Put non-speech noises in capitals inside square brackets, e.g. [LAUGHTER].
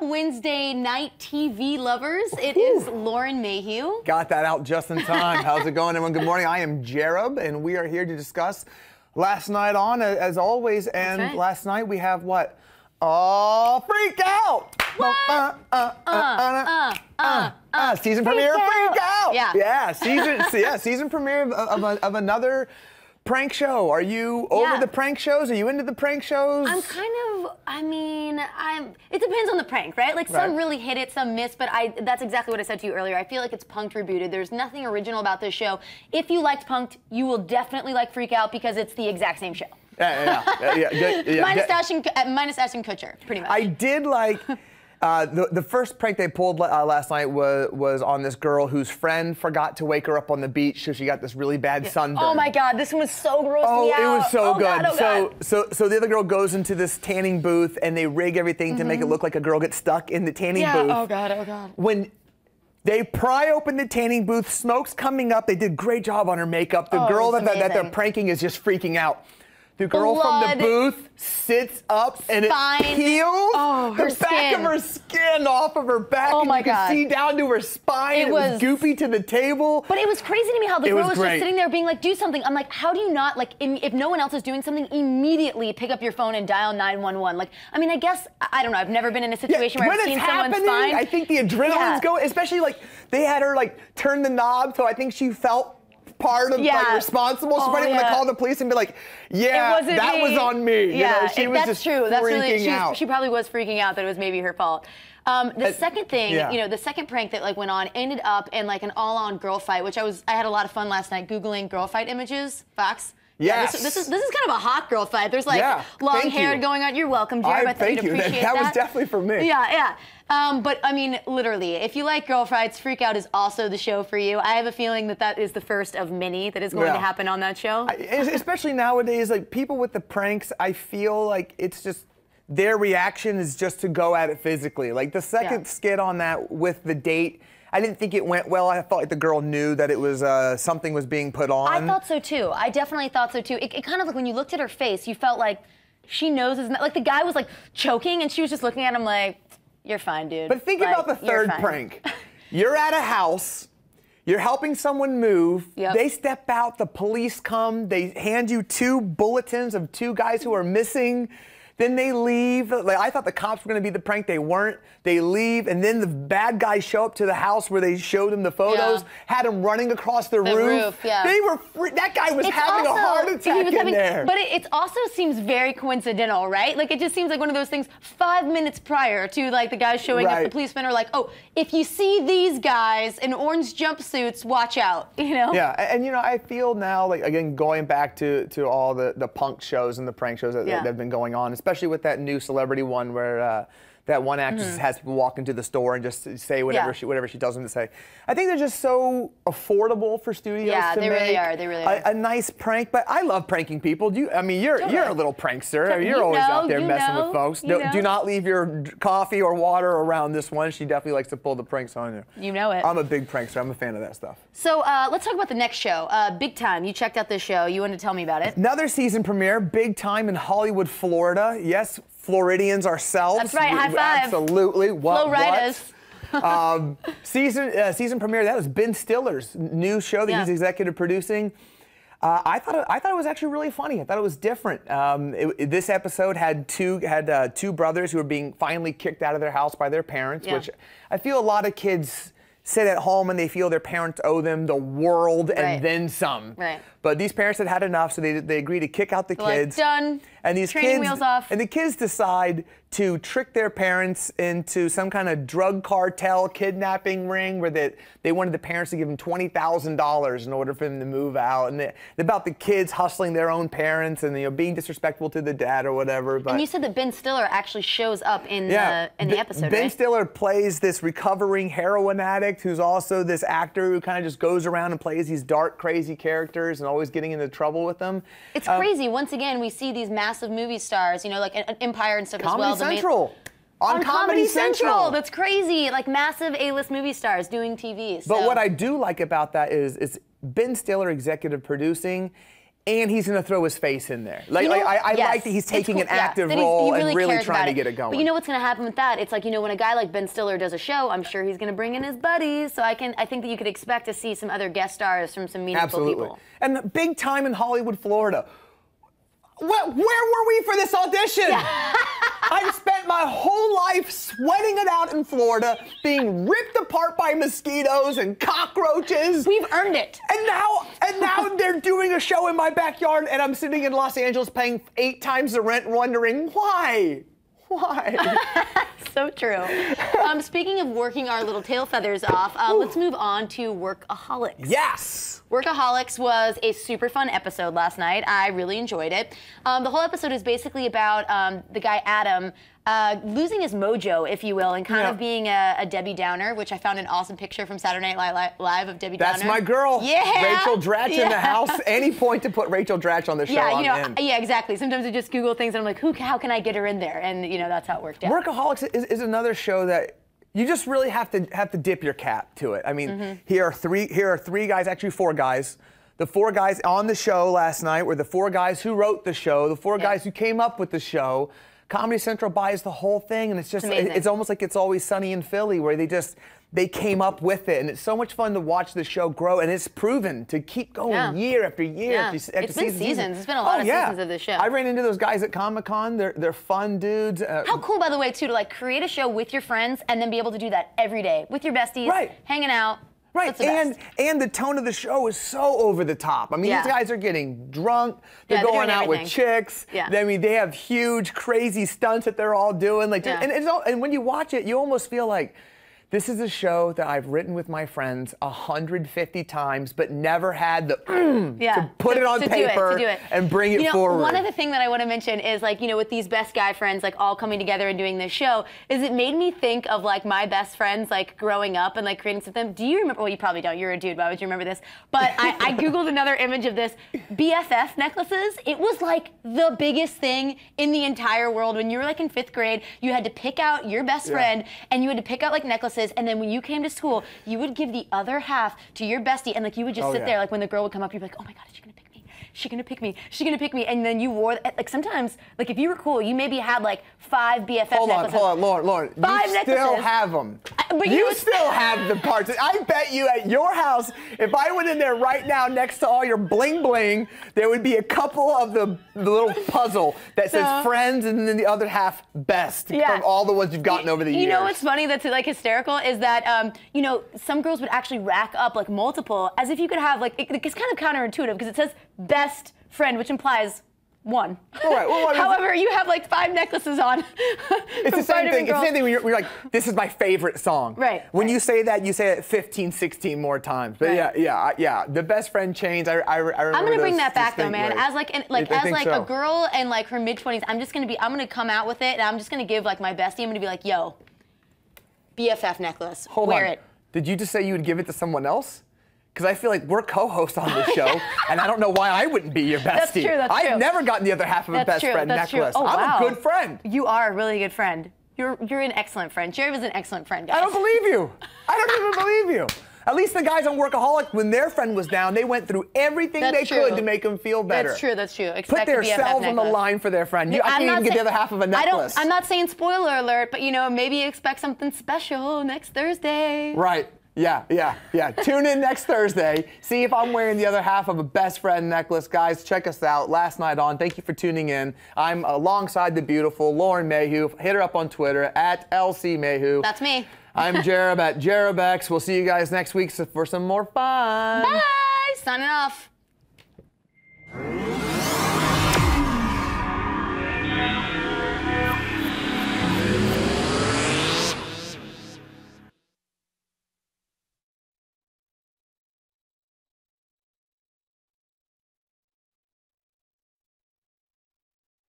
Wednesday night TV lovers? It is Lauren Mayhew. Got that out just in time. [LAUGHS] How's it going, everyone? Good morning. I am Jareb, and we are here to discuss last night on, as always. And right. last night we have what? Oh, freak out! What? Uh, uh, uh, uh, uh, uh, season premiere, freak out! Yeah. yeah, season, [LAUGHS] yeah, season premiere of, of, of another prank show. Are you over Yeah. the prank shows? Are you into the prank shows? I'm kind of, I mean, I'm. It depends on the prank, right? Like some really hit it, some miss. But I, that's exactly what I said to you earlier. I feel like it's Punked rebooted. There's nothing original about this show. If you liked Punked, you will definitely like Freak Out because it's the exact same show. yeah, yeah, yeah, yeah, yeah, yeah, [LAUGHS] minus. Ashton, uh, minus Ashton Kutcher, pretty much. I did like [LAUGHS] uh, the the first prank they pulled uh, last night was was on this girl whose friend forgot to wake her up on the beach, so she got this really bad sunburn. Oh my God, this one was so gross. Oh, it was so Oh good. God, oh so, God. so, so the other girl goes into this tanning booth and they rig everything to make it look like a girl gets stuck in the tanning Mm-hmm. Yeah. booth. Oh God. Oh God. When they pry open the tanning booth, smoke's coming up. They did a great job on her makeup. The Oh, girl that, that they're pranking is just freaking out. The girl from the booth sits up and Spine. it peels Oh, her the back skin. of her skin off of her back. Oh and my you can God. see down to her spine. It It, was, was- goopy to the table. But it was crazy to me how the It girl was was, just sitting there being like, do something. I'm like, how do you not, like, if no one else is doing something, immediately pick up your phone and dial 911? Like, I mean, I guess, I don't know, I've never been in a Yeah, situation where when I've it's seen someone's happening, spine. I think the adrenaline's Yeah. going, especially like they had her like turn the knob, so I think she felt part of like responsible. She's Oh, probably gonna call the police and be like, "Yeah, that me. was on me." You Yeah, know, she it- was that's just true. That's really she, out. she probably was freaking out that it was maybe her fault. Um, the Uh, second thing, yeah. you know, the second prank that like went on ended up in like an all-on girl fight, which I was I had a lot of fun last night googling girl fight images. Fox. Yeah, this, this is this is kind of a hot girl fight. There's like Yeah, long hair you. going on. You're welcome, Jareb. I- I, thought thank you'd you. That- that was definitely for me. Yeah, yeah. Um, but I mean, literally, if you like girl fights, Freak Out is also the show for you. I have a feeling that that is the first of many that is going Yeah. to happen on that show. I- especially nowadays, like people with the pranks, I feel like it's just their reaction is just to go at it physically. Like the second skit on that with the date, I didn't think it went well. I felt like the girl knew that it was uh, something was being put on. I thought so too. I definitely thought so too. It, it kind of like when you looked at her face, you felt like she knows it's not like the guy was like choking and she was just looking at him like, "You're fine, dude." But think Like, about the you're third prank. [LAUGHS] You're at a house. You're helping someone move. Yep. They step out. The police come. They hand you two bulletins of two guys who are missing. Then they leave. Like I thought the cops were going to be the prank. They weren't. They leave, and then the bad guys show up to the house where they showed them the photos. Yeah. Had them running across the, The roof. roof, yeah. They were. Free- that guy was It's having also- a heart he [LAUGHS] attack was in having- there. But it, it also seems very coincidental, right? Like it just seems like one of those things. Five minutes prior to like the guys showing up, the policemen are like, "Oh, if you see these guys in orange jumpsuits, watch out." [LAUGHS] You know? Yeah, and, and, you know, I feel now, like again, going back to to all the the punk shows and the prank shows that, Yeah. that have been going on, especially with that new celebrity one where. Uh, that one actress has people walk into the store and just say whatever Mm-hmm. Yeah. she whatever she tells them to say. I think they're just so affordable for studios Yeah, to they really are, they really a, are. a nice prank. But I love pranking people. Do you? I mean, you're you're a little prankster. You You're always know, out there messing know, with folks. you Do, not leave your coffee or water around this one. She definitely likes to pull the pranks on you. You know it. I'm a big prankster. I'm a fan of that stuff. So uh, let's talk about the next show. Uh, Big Time. You checked out this show. You wanted to tell me about it. Another season premiere, big time in Hollywood, Florida. Yes, Floridians ourselves. That's right, high we- five. Absolutely. What? Flowriders. What? [LAUGHS] um, season uh, season premiere. That was Ben Stiller's new show that Yeah. he's executive producing. Uh, I thought it, I thought it was actually really funny. I thought it was different. Um, it- it- this episode had two had uh, two brothers who were being finally kicked out of their house by their parents, Yeah. which I feel a lot of kids sit at home and they feel their parents owe them the world Right. and then some. Right. But these parents had had enough, so they they agreed to kick out the They're like, kids. "Done. And these Training kids wheels off." and the kids decide to trick their parents into some kind of drug cartel kidnapping ring where they, they wanted the parents to give them $20,000 in order for them to move out. And they, about the kids hustling their own parents and you know being disrespectful to the dad or whatever. But And you said that Ben Stiller actually shows up in yeah, the in the episode, Ben right? Stiller plays this recovering heroin addict who's also this actor who kind of just goes around and plays these dark, crazy characters and always getting into trouble with them. It's Um, crazy. Once again, we see these massive movie stars, you know, like Empire and stuff as well. Central. on, on Comedy Central. That's crazy. Like massive A-list movie stars doing TV. But what I do like about that is it's Ben Stiller executive producing, and he's going to throw his face in there. Like, You know- like, I, I yes, like that he's taking cool, an active he's- role he and really trying to get it going. But you know what's going to happen with that? It's like you know when a guy like Ben Stiller does a show, I'm sure he's going to bring in his buddies. So I can I think that you could expect to see some other guest stars from some meaningful Absolutely. people. And big time in Hollywood, Florida. Where, where were we for this audition? Spent [LAUGHS] my whole life sweating it out in Florida, being ripped apart by mosquitoes and cockroaches. We've earned it. and now, and now [LAUGHS] they're doing a show in my backyard, and I'm sitting in Los Angeles paying eight times the rent, wondering why, why? [LAUGHS] So true. um, speaking of working our little tail feathers off, uh, let's move on to Workaholics. yes. Workaholics was a super fun episode last night. I really enjoyed it. Um, the whole episode is basically about um, the guy Adam uh, losing his mojo, if you will, and kind Yeah. of being a, a Debbie Downer, which I found an awesome picture from Saturday Night Live of Debbie That's Downer. my girl. Yeah. Rachel Dratch in the house. Any point to put Rachel Dratch on the show, Yeah, you know, in. yeah, exactly. Sometimes I just Google things and I'm like, who, how can I get her in there? And you know, that's how it worked out. Workaholics is, is another show that you just really have to have to dip your cap to it. I mean, Mm-hmm. here are three here are three guys, actually four guys. The four guys on the show last night were the four guys who wrote the show, the four Yeah. guys who came up with the show. Comedy Central buys the whole thing, and it's just It's it's almost like it's always sunny in Philly, where they just they came up with it, and it's so much fun to watch the show grow, and it's proven to keep going Yeah. year after year Yeah. after, after It's been season, season. seasons. It's been a lot Oh, of yeah. seasons of the show. I ran into those guys at Comic Con. They're they're fun dudes. Uh, How cool, by the way, too, to like create a show with your friends and then be able to do that every day with your besties, Right. hanging out. Right, and best. and the tone of the show is so over the top. I mean, Yeah. these guys are getting drunk. They're Yeah, they're going doing out with chicks. Yeah. I mean, they have huge, crazy stunts that they're all doing. Like, Yeah. and it's all, and when you watch it, you almost feel like. This is a show that I've written with my friends 150 times, but never had the mm, yeah, to put it on to paper to do it. and bring it you know, forward. One other thing that I want to mention is like, you know, with these best guy friends like all coming together and doing this show, is it made me think of like my best friends like growing up and like creating something. Do you remember? Well, you probably don't. You're a dude. Why would you remember this? But I, I googled another image of this BFF necklaces. It was like the biggest thing in the entire world. When you were like in fifth grade, you had to pick out your best Yeah. friend and you had to pick out like necklaces. And then when you came to school, you would give the other half to your bestie, and like you would just Oh, sit yeah. there like when the girl would come up, you'd be like, oh my god, is she gonna pick me? Is she gonna pick me? She gonna pick me? And then you wore like sometimes like if you were cool, you maybe had like five BFF Hold on, necklaces. hold on, Lauren, Lauren. Five you still have them. but you you know, still have the parts. I bet you at your house, if I went in there right now next to all your bling bling, there would be a couple of the, the little puzzle that says No. friends and then the other half best Yeah. from all the ones you've gotten over the years. you know what's funny that's like hysterical is that um, you know some girls would actually rack up like multiple as if you could have like it, it's kind of counterintuitive because it says best friend which implies one. All right, well, [LAUGHS] However, you have like five necklaces on. [LAUGHS] It's the same thing. It's the same thing when you're, when you're like, this is my favorite song. Right, When right. you say that, you say it 15, 16 more times. But Right. yeah, yeah, yeah. The best friend chains. I, I, I remember I'm gonna bring that back though, man. As like an, like I as like so. a girl in like her mid 20s, I'm just gonna be I'm gonna come out with it and I'm just gonna give like my bestie. I'm gonna be like, yo, BFF necklace, Hold wear on. it. Did you just say you would give it to someone else? Because I feel like we're co-hosts on this show, [LAUGHS] and I don't know why I wouldn't be your bestie. That's true, that's I've true. never gotten the other half of a That's best true. friend that's necklace. True. Oh, I'm wow. a good friend. You are a really good friend. You're you're an excellent friend. Jareb was an excellent friend, guys. I don't believe you. [LAUGHS] I don't even believe you. At least the guys on Workaholic, when their friend was down, they went through everything That's they true. could to make him feel better. That's true. That's true. Put Expect a BFF themselves on the line for their friend. You, I can't even get the other half of a necklace. I don't. I'm not saying spoiler alert, but you know, maybe expect something special next Thursday. Right. Yeah, yeah, yeah. Tune in next Thursday. See if I'm wearing the other half of a best friend necklace. Guys, check us out. Last night on. Thank you for tuning in. I'm alongside the beautiful Lauren Mayhew. Hit her up on Twitter at LC Mayhew. That's me. I'm [LAUGHS] Jareb at Jarebx. We'll see you guys next week for some more fun. Bye. Signing off.